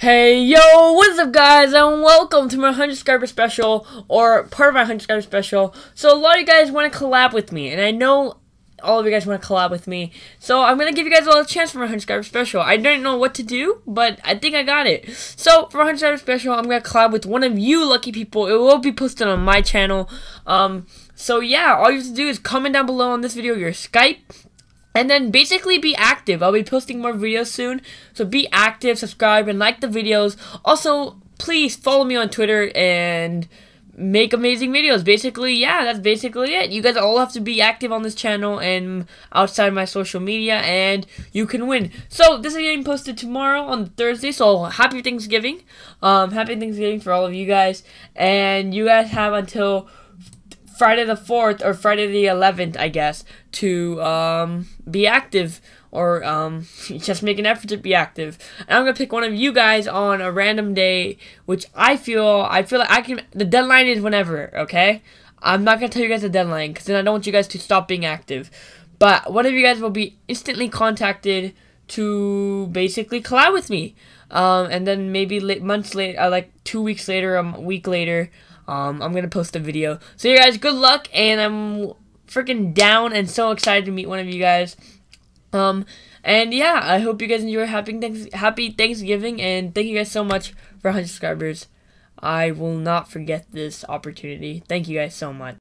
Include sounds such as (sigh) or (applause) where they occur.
Hey yo, what's up guys and welcome to my 100 subscriber special or part of my 100 subscriber special. So a lot of you guys want to collab with me and I know all of you guys want to collab with me. So I'm going to give you guys all a chance for my 100 subscriber special. I didn't know what to do, but I think I got it. So for my 100 subscriber special, I'm going to collab with one of you lucky people. It will be posted on my channel. Um, so yeah, all you have to do is comment down below on this video your Skype, and then basically be active. I'll be posting more videos soon. So be active, subscribe, and like the videos. Also, please follow me on Twitter and make amazing videos. Basically, yeah, that's basically it. You guys all have to be active on this channel and outside my social media, and you can win. So, this is getting posted tomorrow on Thursday, so happy Thanksgiving. Um, happy Thanksgiving for all of you guys. And you guys have until Friday the 4th or Friday the 11th, I guess, to um, be active or um, (laughs) just make an effort to be active. And I'm gonna pick one of you guys on a random day, which I feel I feel like I can. The deadline is whenever. Okay, I'm not gonna tell you guys the deadline because then I don't want you guys to stop being active. But one of you guys will be instantly contacted to basically collab with me. Um, and then maybe late, months later, uh, like two weeks later, a week later, um, I'm gonna post a video. So, you guys, good luck, and I'm freaking down and so excited to meet one of you guys. Um, and yeah, I hope you guys enjoy happy thanks happy Thanksgiving, and thank you guys so much for 100 subscribers. I will not forget this opportunity. Thank you guys so much.